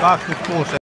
basketball